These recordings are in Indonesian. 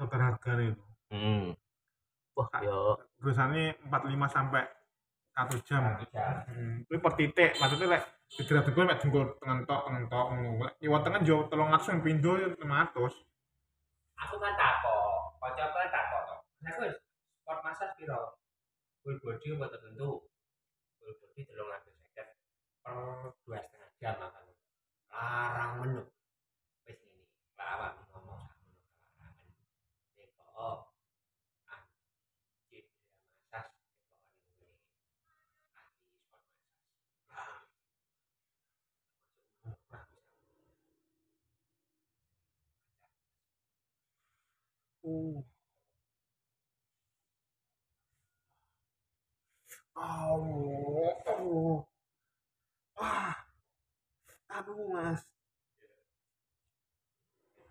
dokter harga itu Hmm. Wah, yo biasanya 45 sampai 1 jam Satu jam. Hmm, kuwi per titik, maksudnya lek segera dengkul mek dengkul tengentok tengentok ngono. Lek Kiwa tengah yo 300 yang pindho yo 500. Aku kan takok, kancaku kan takok to. Nek wis sport massage piro? Full body apa tertentu? Full body 350 per dua setengah jam makan. Larang menu. Wis ini, lawan ngomong sakmono larangan. Nek kok anjir massage kok ngene. Ahli sport massage. Uh. Oh, oh. Ah. Aduh, Mas.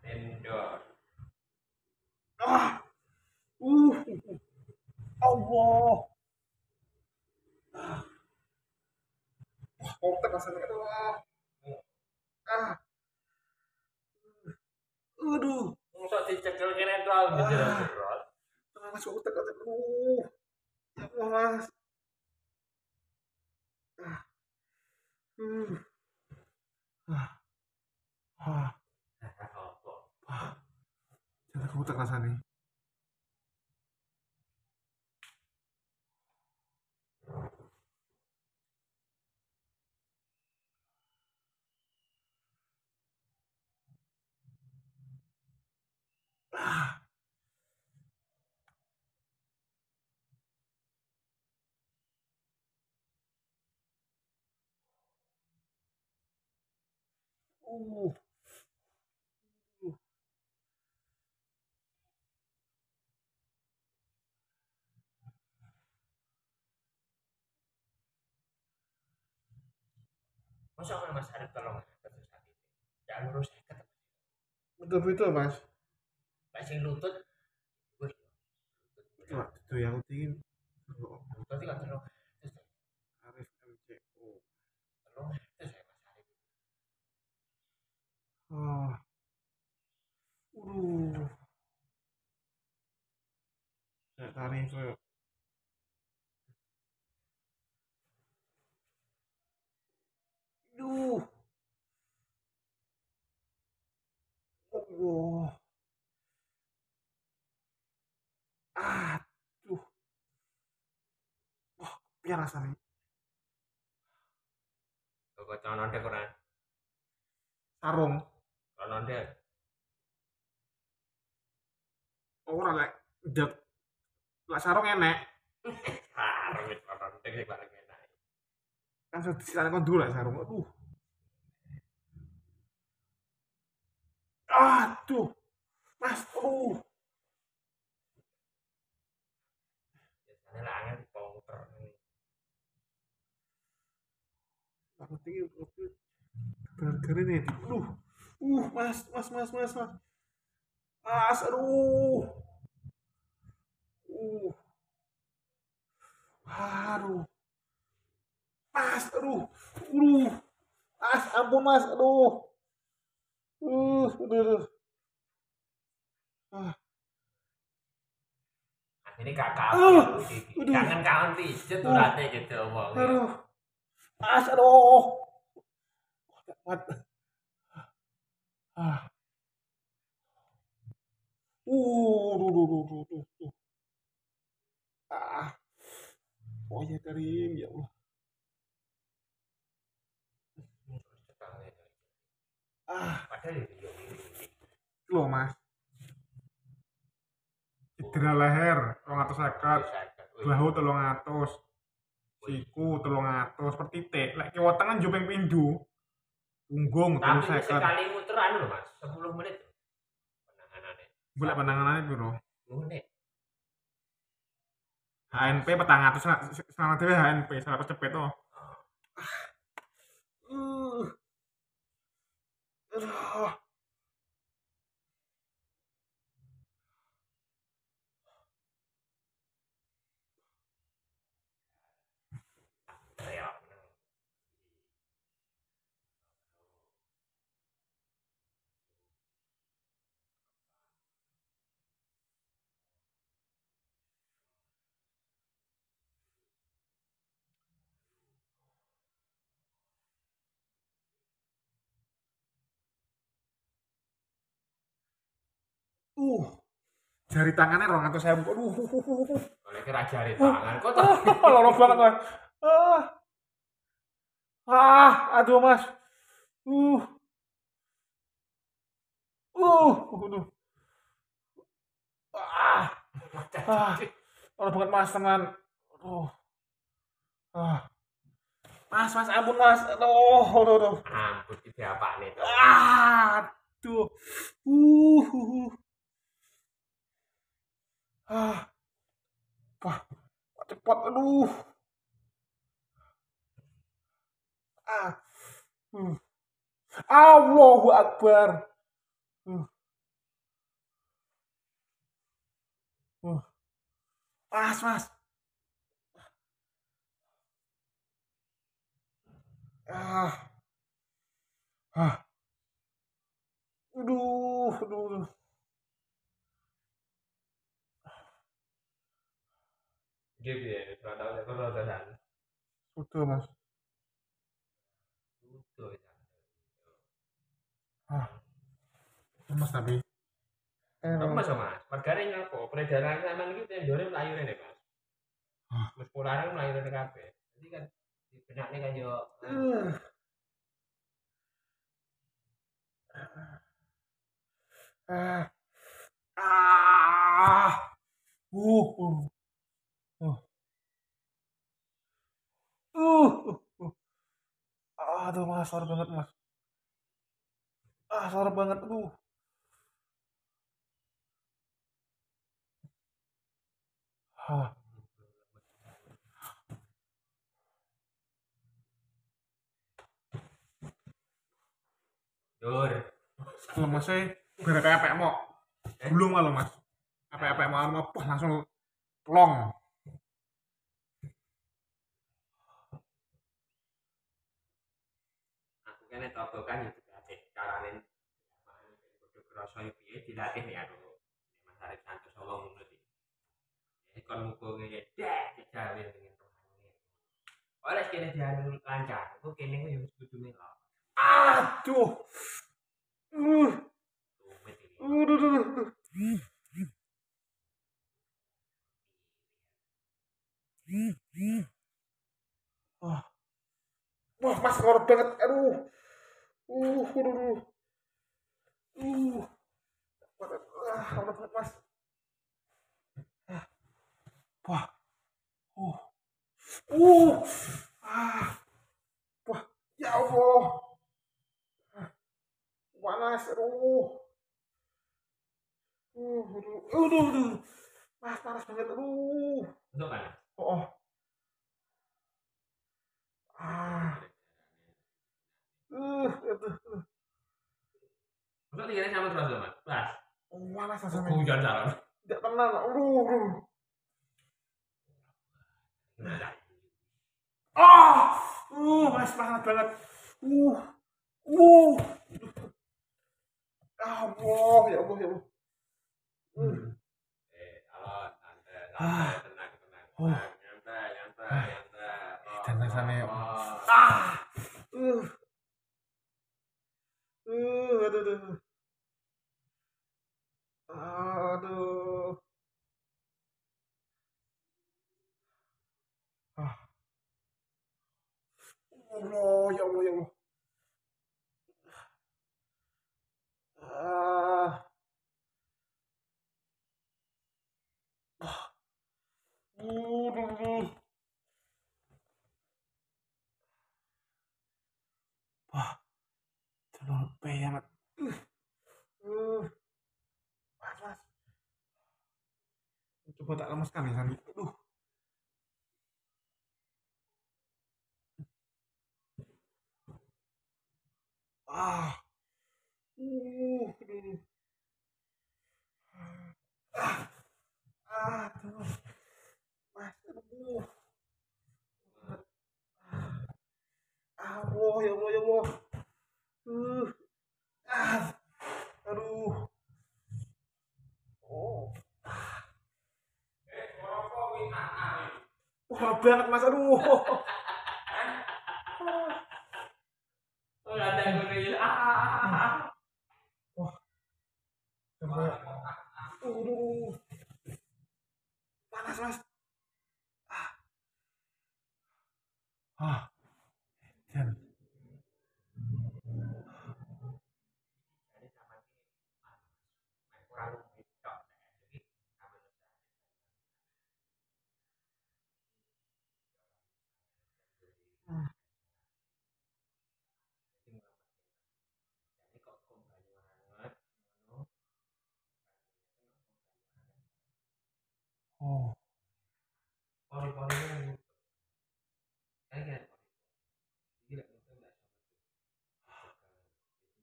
Endor. Ah. Uh. Allah. Ah. Wah, tak rasanya aduh. Ah. Aduh. Mosok dicekel kene to aku Ah. jelas. Tengah mas aku tekan aduh. Ya Allah, Mas. Ah. Hmm. Ah. Ah. Ah. Jangan kamu tak rasanya. Ah. Uh. Masa Mas Arif tolong terus sakit. Ya lurus sakit. Betul betul mas. Sing lutut wih. Itu yang Lutut iki kan. Terus Arif MCO. terus ya Mas Arif. Ah. Udah. Saya tarik ke Duh. Allah. Aduh. Wah, piye rasanya? Kok conon dek ora? Sarung. Conon dek. Ora lek ndak lek sarung enek. Sarung wis conon dek sing bareng enak. Kan sisane kon dulu lek sarung. Aduh. Aduh. Mas, aduh. Biasane lah angin pongker. Tinggi aku gara-gara nih. Aduh. Uh, Mas, Mas, Mas, Mas, Mas. Mas, aduh. Uh. Aduh. Mas, aduh. Aduh. Mas, ampun, Mas, aduh. Uh, aduh, aduh. Ah, Ini kakak Ah, aduh. Kangen kangen pijet Ah. urate gitu omong. aduh. Mas, aduh. Ah. Uh, duh, duh, duh, duh, duh, duh. Ah. Oh ya Karim, ya Allah. Ah, loh Mas. Cedera leher, 250, bahu 300, siku 300, seperti titik. Lek kiwa tangan jo ping pindho. Punggung Tapi 350. sekali muter anu lho Mas, 10 menit. Penanganane. Boleh penanganannya piro? Menit. HNP petang atus selama dhewe HNP salah cepet to. Uh. Aduh. Uh. Jari tangannya rong atau saya aduh. uh, uh, uh, uh. Oleh kira jari tangan kok tak Loro banget mas. Ah. Ah, aduh mas. Uh. Uh, aduh. Ah, ah. Loro banget mas teman. Aduh. Ah. Mas, mas, ampun mas. Aduh, aduh, aduh. ampun iki apa nih tuh. Ah, aduh. Uh, uh, uh. Ah. Wah, cepat, aduh. Ah. Hmm. Allahu Akbar. Uh. Uh. Mas, mas. Ah. Ah. Aduh, aduh, aduh. Gitu ya, cuma tahu ya kalau tenan. Sudah, mas. Tuh. Ah. Mas tapi. Eh, Apa mas mas? Mergane nyapa? Peredaran zaman iki tendore mlayu rene mas. Ah. Wis polare mlayu rene kabeh. Jadi kan benakne kan yo Uh. Ah. Ah. Uh. Uh. Uh. Uh. uh. Aduh, mas, sorry banget, mas. Ah, sorry banget, aduh. Ah. Dur. Lemesnya gara kayak apa mau? Belum kalau mas. Apa-apa mau mau wah, langsung long. Toko kan itu dilatih carane kudu krasa piye dilatih nek. Mas Arif Santos Solo ngono iki. Iki kon mugo ngene dek dijalin dengan rohani. Oleh kene dianu lancar, kene yo kudu. Aduh. Uh. Wah. Wah, mas ngorok banget. Aduh. Uh, aduh, aduh. Uh. Ah, ngorok banget, mas. Ah. Wah. Uh. Uh. Ah. Wah, ya Allah. Ah. Panas, aduh. Uh, aduh, aduh, aduh. Mas, panas banget, aduh. Untuk kan? Oh, oh. Ah. Uh, aduh, aduh. Untuk tinggalnya sama terus. Oh, panas rasanya. Hujan salah. Tidak tenang, aduh, aduh. Gimana? Ah, uh, mas panas banget. Uh, uh. Ah, Allah, ya Allah, ya Allah. Eh, alon, santai, santai, tenang, tenang, Oh. tenang, nyantai, nyantai, nyantai. Oh, Dan rasanya, oh, oh. Ah. Uh. Uh, aduh, aduh. Aduh. Ah. Allah, ya Allah, ya Allah. Ah. Ah. Uh, aduh, aduh. Terlalu banget. Uh, uh. Coba tak lemeskan ya, Sani. Aduh. Ah. Uh, aduh. Ah. Ah, aduh. Mas, aduh. Ah, Allah, ya Allah, ya Allah. Uh. Ah. Aduh. Oh. Wah, banget Mas. Aduh. Oh, ada yang. Ah. Coba. mas ah ah dan Jadi sama ini ah, nek kurang lebih tok jadi sama Jadi kok kok banyu anget ngono. oh Pori-pori yang Kayak kan Iki lek nutup lek sama.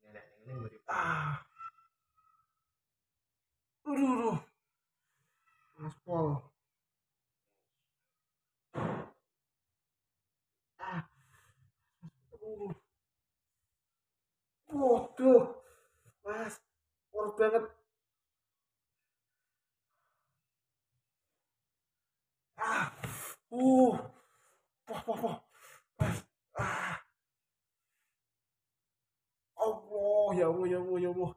Jadi nek ngene mburi ah aduh aduh mas pol ah aduh waduh mas pol banget ah uh wah wah wah mas ah Allah ya Allah ya Allah ya Allah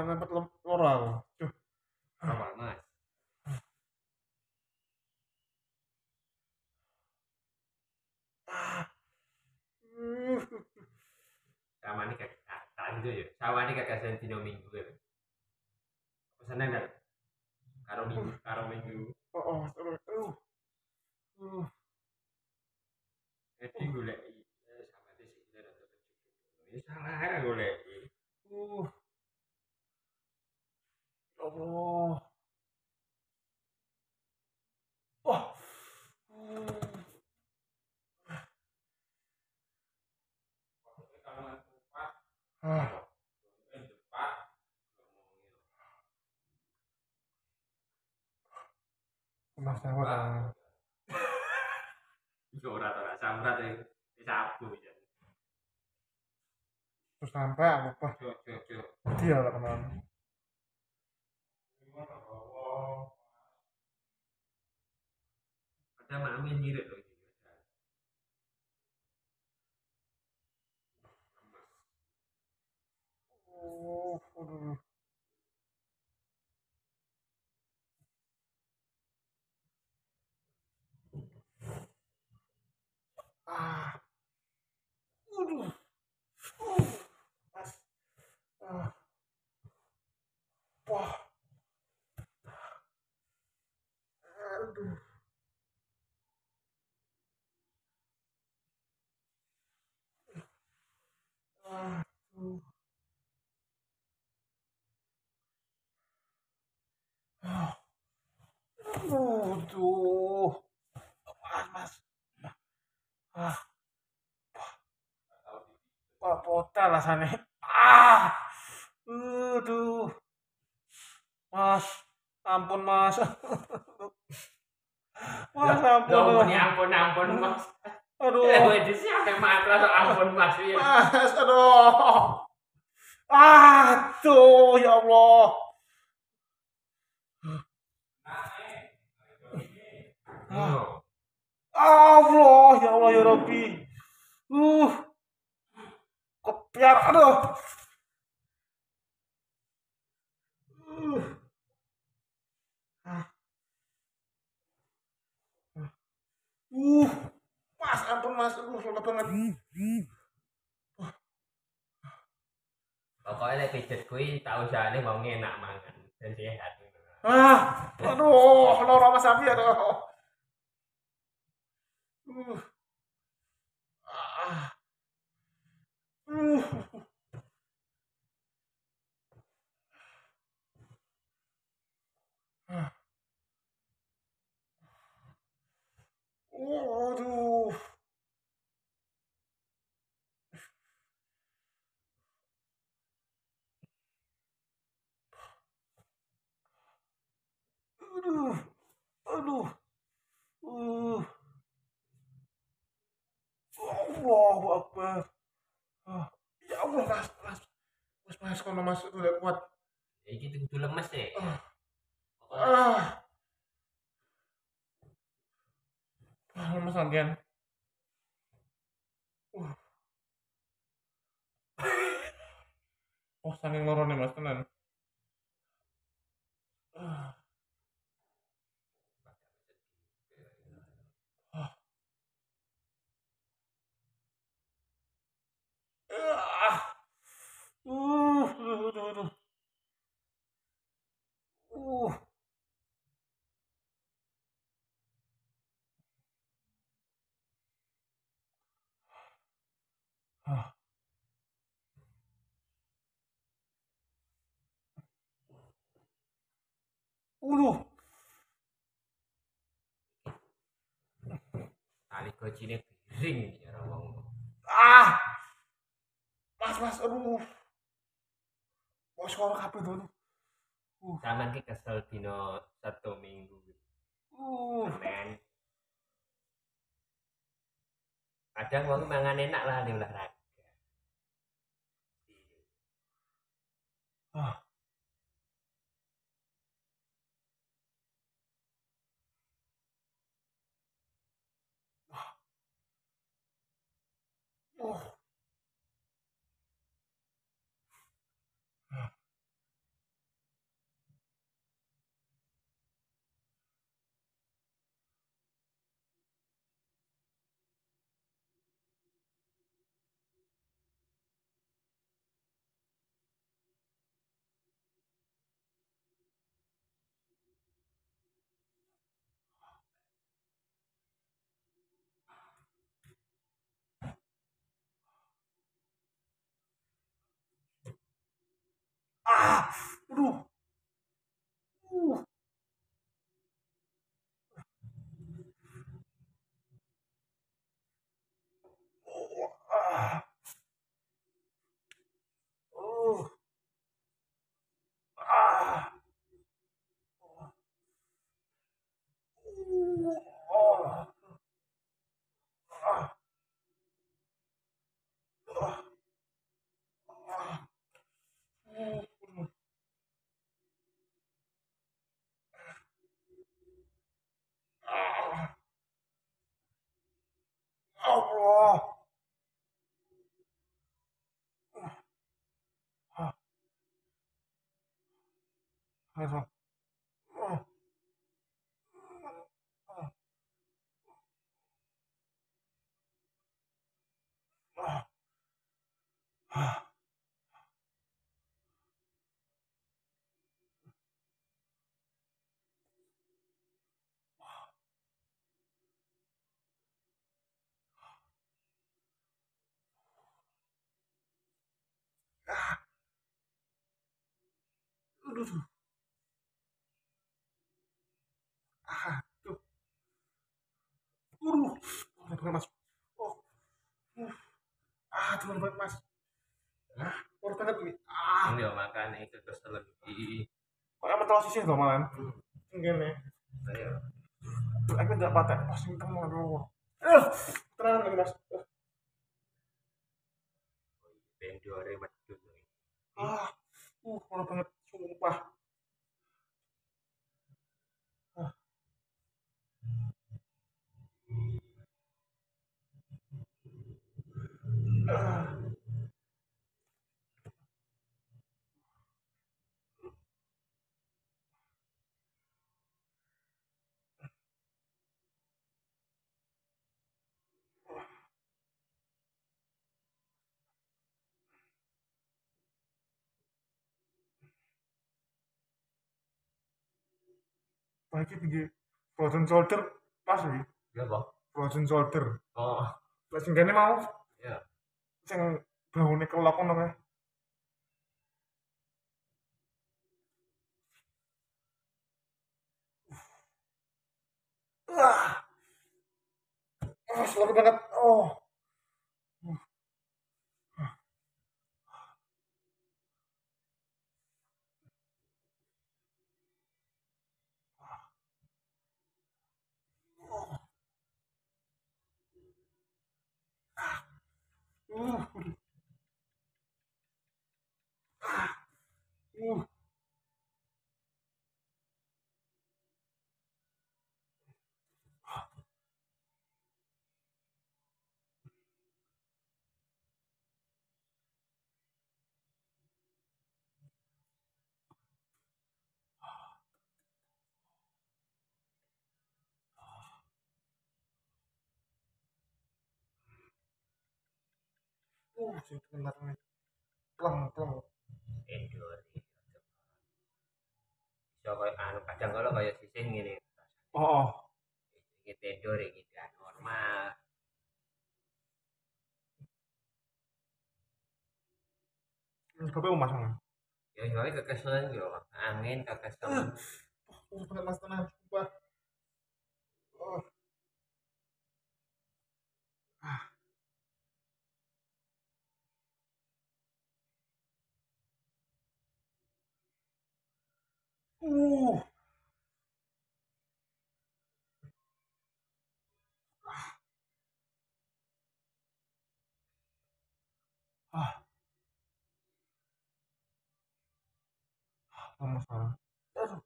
Pada kan ngempet lem orang. Cuh. apa Mas? Ah. Uh. Sama nih kayak ah, tak gitu ya. Sama nih kayak sentino minggu ya. Pesanan kan? Karo minggu, karo minggu. Oh, oh, aduh, aduh. Uh. Jadi golek eh, sama di sini ada tuh. Ini salah ada golek. Uh. Ya Allah. Wah. Uh. Ah. Mas sawat ah. Iku ora samrat e sabu ya. Terus sampai apa? Cuk. Dia lah teman. Ada mami nyirik Oh, aduh. Ah. Aduh. Uh. Ah. Wah. Aduh. Aduh. Ah. Aduh. Mas, mas. Ah. Wah, potel rasanya. Ah. Aduh. Mas, ampun mas. Mas, ampun. Loh, ini ampun ampun Mas. Aduh. Eh, di siapa matras ampun Mas ya. Mas, aduh. Aduh, ya Allah. Allah, ya Allah, ya Rabbi. Uh. Kepiar, aduh. Uh. Uh. Mas, ampun mas, aduh, lelah banget. Pokoknya lek pijet kuwi tak usahane mau enak mangan dan sehat. Ah, aduh, loro mas Abi, aduh. Uh. Ah. Uh. Ah. Oh, aduh. Aduh. Aduh. Uh. Allahu Akbar. Ah. Ya Allah, mas, mas. Mas, mas, kono mas, udah kuat. Iki kudu lemes deh. Ah. Ah. Ah, lemes lagian. Uh. Oh, saking lorone mas tenan. Ulu. Tali kocine piring ya wong. Ah. Mas, mas, aduh. Bos suara kabeh tuh. sampean ki kesel dino satu minggu Uh. men kadang wong mangan enak lah di olahraga Ah. Oh. Ah. Aduh. Uh. Oh, ah. Oh. Ah. Uh. Oh. Ah. Ah. Ah. Uh. Ah. Allah. Ah. Aduh. Ah. Ah. Ah. Ah. Aduh. tuh. Ah, tuh. Aduh. Oh, banget, Mas. Oh. Uh. Ah, tuh banget, Mas. Ah, parah banget ini. Ah, ini makan itu kesel iki kok mentol sisih to malan. Ngene. ayo Tuh, aku ndak patek pas tentang aduh. Eh, tenang lagi, Mas. Eh, ben diore medun Ah, uh, parah banget, sumpah. Ah. Wah, iki tinggi frozen shoulder pas iki. ya apa Frozen shoulder. oh Lah sing kene mau ya sing baune kelok ngono kae. Wah. Oh, selalu banget. Oh. Uh. Uh. Uh sing kena pleng pleng. Endor iso koyo anu kadang kalau kayak sisih ngene. Oh, oh. iki tendor iki gak normal Bapak mau masang ya yo kekeselan yo angin kekeselan oh banget mas tenang sumpah. Oh. Uh. Ah. Ah, masalah. Aduh.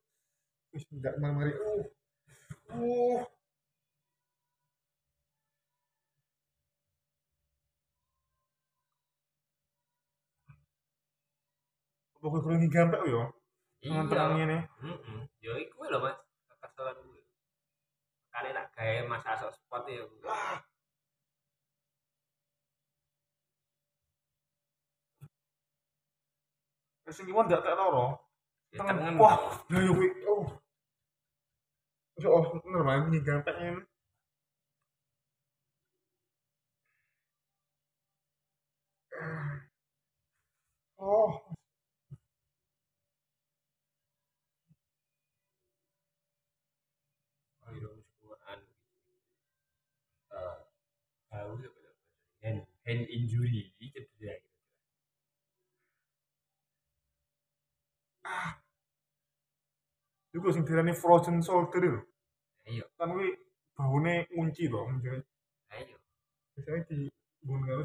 Wis enggak mari Uh. Uh. Pokoknya kurang gampang yo. Dengan iya ini. heeh yo iku lho Mas kekeselan kuwi kali nak gawe Mas asok spot ya Ah. Sing kiwan ndak tak loro. ya Tangan wah, lah yo kuwi. Oh. Yo oh, bener banget ini gampang ini. Oh, tahu ya hand hand injury cedera iku sing dirani frozen shoulder lho. ayo Kan kuwi baune kunci to, mesti ayo biasanya di bun karo.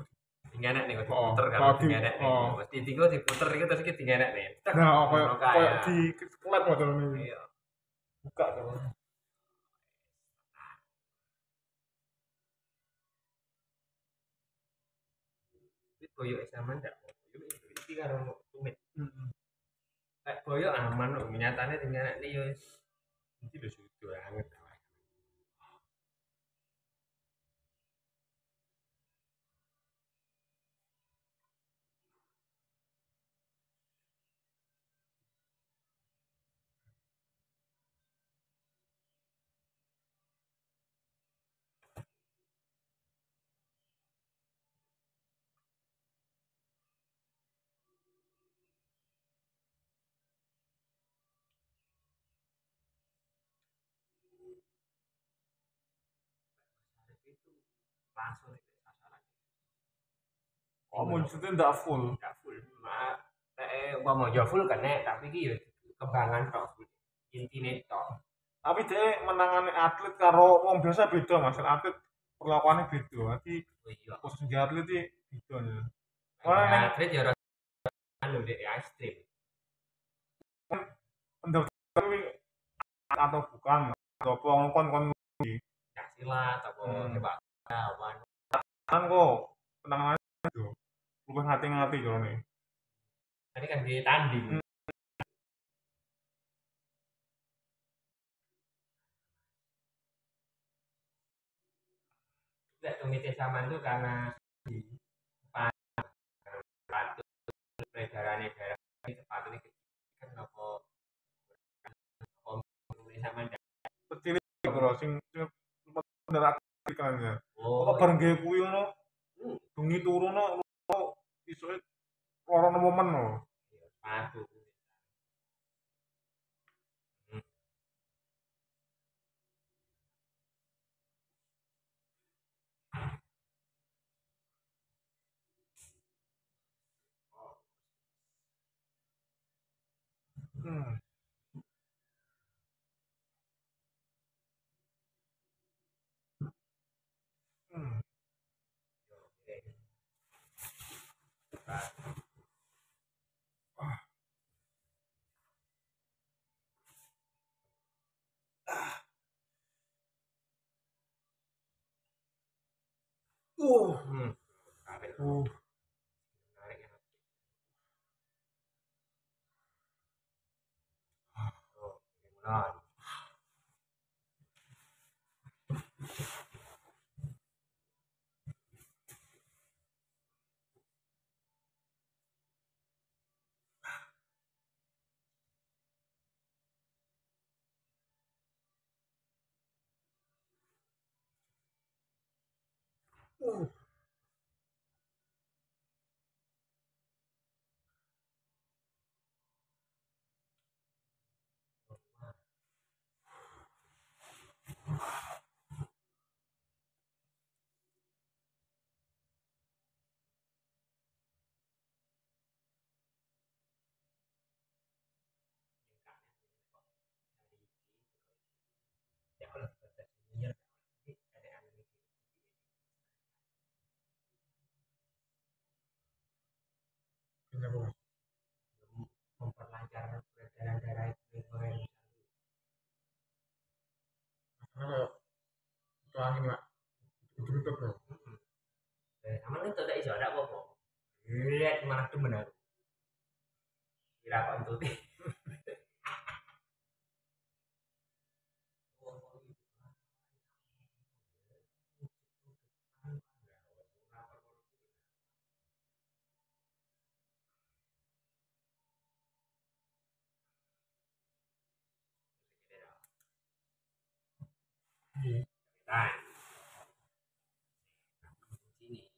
dingenek nih Oh, diputer kan dingenek nih mesti tiga diputer iki terus iki dingenek nih Nah, oh, kayak kayak kaya. di klet model ini. iya Buka to. koyo SMA ndak koyo iki karo tumit. Heeh. Lek koyo aman nyatane tinggal nek yo iki wis sudah banget langsung itu sasaran Oh, munculnya ndak full. nggak full mak eh umpama ya full kena tapi iki yo kembangan tok full intine tok Tapi dia menangani atlet karo wong biasa beda, Mas. Atlet perlakuannya beda. Iya khusus di atlet iki beda ya. Neng- atlet ya anu dek ice cream atau bukan atau apa kon silat apa Hmm. kawan kan kok penanganan itu lupa ngati-ngati kalau nih tadi kan di tanding. Hmm. tidak tumite zaman itu karena di sepatu peredarannya darah ini sepatu ini kan apa apa ndak kecil itu loh sing sing pendarat kan ya oh kok bareng gawe kuwi ngono? Hmm. bengi turu no iso loro momen no Uh. Hmm. Tarik. Uh. Tarik ya. Oh, gimana? Uh. ya kalau sebatas senior ada anime Kenapa, Mas? memperlancar peredaran darah itu lingkungan Angin, Pak. Betul-betul, Bro. Eh, aman itu tak iso ada apa-apa. Lihat malah demen aku. Kira kok untuk Nah. Sini.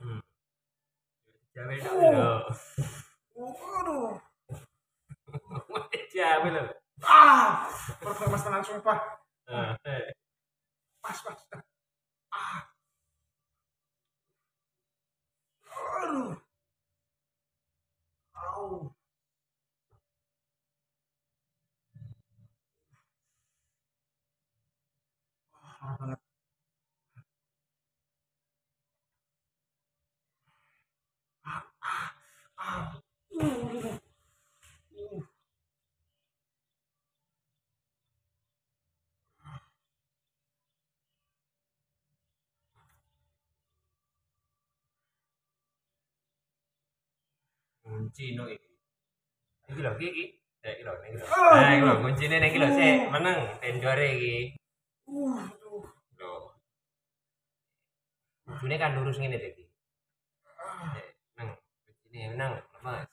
Hmm. Oh. Waduh. Ah! Tenang, sumpah. Ah, eh. Pas, pas. Kunci no iki. Iki lho iki. iki. Ya iki lho ning iki lho. Ah. Nah, iki lho kuncine ning iki lho sik meneng tendore iki. Uh, aduh. Lho. Kuncine kan lurus ngene iki. Ah. Sik, Neng, kuncine meneng, lemes.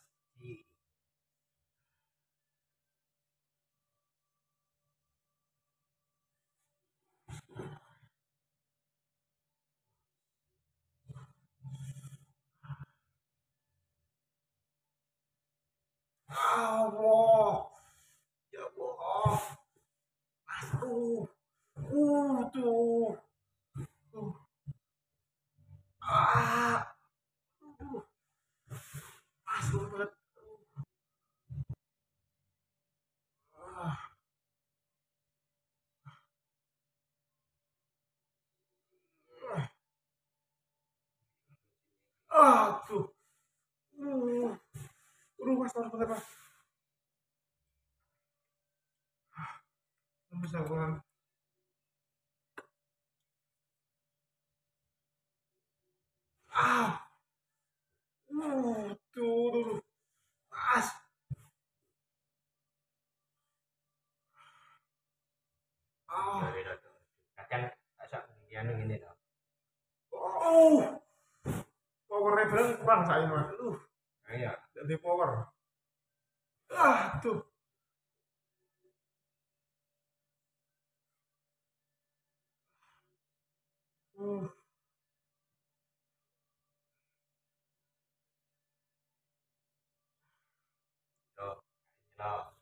Mas, mas. Kan. Ah. Uh, tuh, tuh, tuh. Ah. Kadang ngene ngene. Oh. Power level kurang saya, mas. Aduh, Ayo. jadi power. Ah, tuh. Uh. Lho. Lho. Yakin.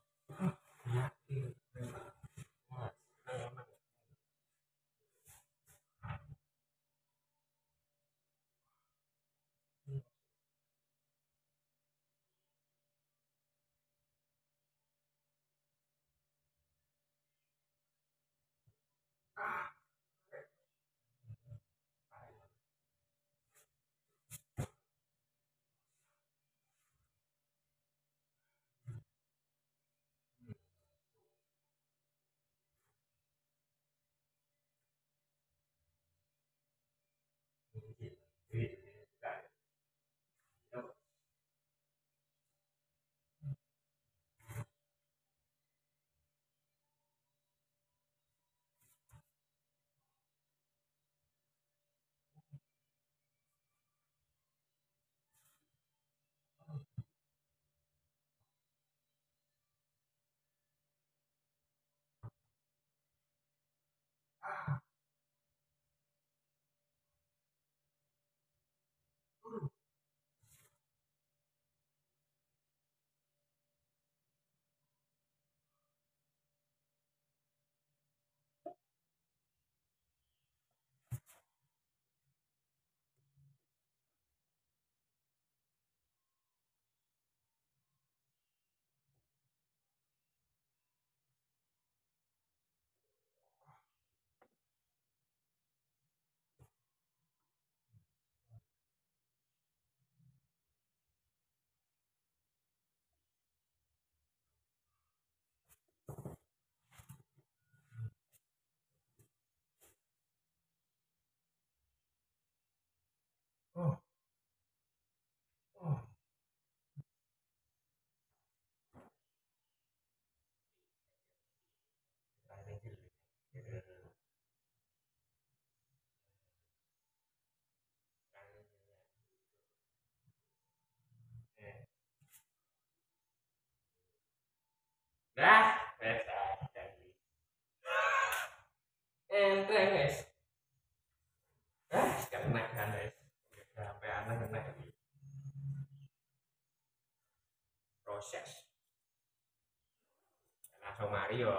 Nah, wes. Enteng wes. Ah, kena kan wes. Sampai anak kena. Proses. Langsung mari yo